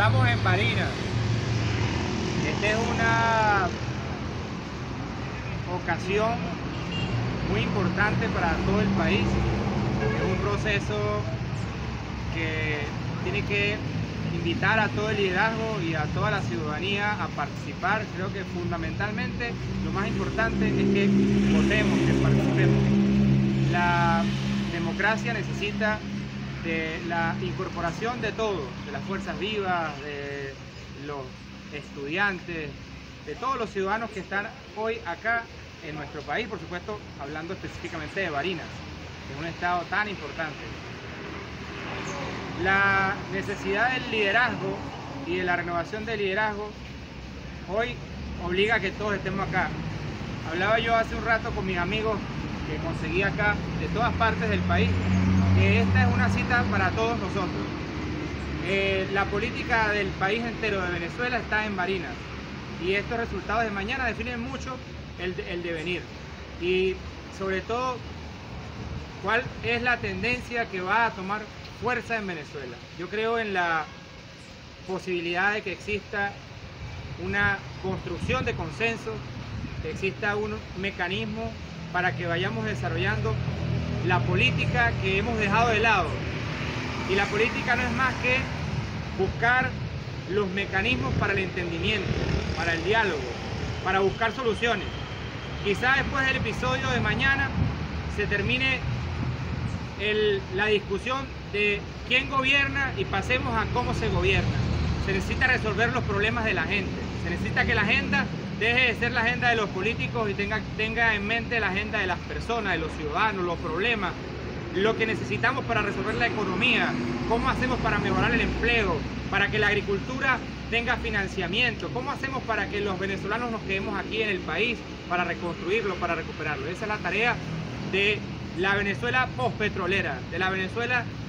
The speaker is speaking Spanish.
Estamos en Barinas. Esta es una ocasión muy importante para todo el país. Es un proceso que tiene que invitar a todo el liderazgo y a toda la ciudadanía a participar. Creo que fundamentalmente lo más importante es que votemos, que participemos. La democracia necesita de la incorporación de todos, de las fuerzas vivas, de los estudiantes, de todos los ciudadanos que están hoy acá en nuestro país, por supuesto, hablando específicamente de Barinas, que es un estado tan importante. La necesidad del liderazgo y de la renovación del liderazgo hoy obliga a que todos estemos acá. Hablaba yo hace un rato con mis amigos que conseguí acá de todas partes del país que esta es una cita para todos nosotros. Eh, la política del país entero de Venezuela está en Barinas y estos resultados de mañana definen mucho el, el devenir y sobre todo cuál es la tendencia que va a tomar fuerza en Venezuela. Yo creo en la posibilidad de que exista una construcción de consenso, que exista un mecanismo para que vayamos desarrollando la política que hemos dejado de lado. Y la política no es más que buscar los mecanismos para el entendimiento, para el diálogo, para buscar soluciones. Quizá después del episodio de mañana se termine la discusión de quién gobierna y pasemos a cómo se gobierna. Se necesita resolver los problemas de la gente. Se necesita que la agenda deje de ser la agenda de los políticos y tenga, tenga en mente la agenda de las personas, de los ciudadanos, los problemas, lo que necesitamos para resolver la economía, cómo hacemos para mejorar el empleo, para que la agricultura tenga financiamiento, cómo hacemos para que los venezolanos nos quedemos aquí en el país, para reconstruirlo, para recuperarlo. Esa es la tarea de la Venezuela postpetrolera, de la Venezuela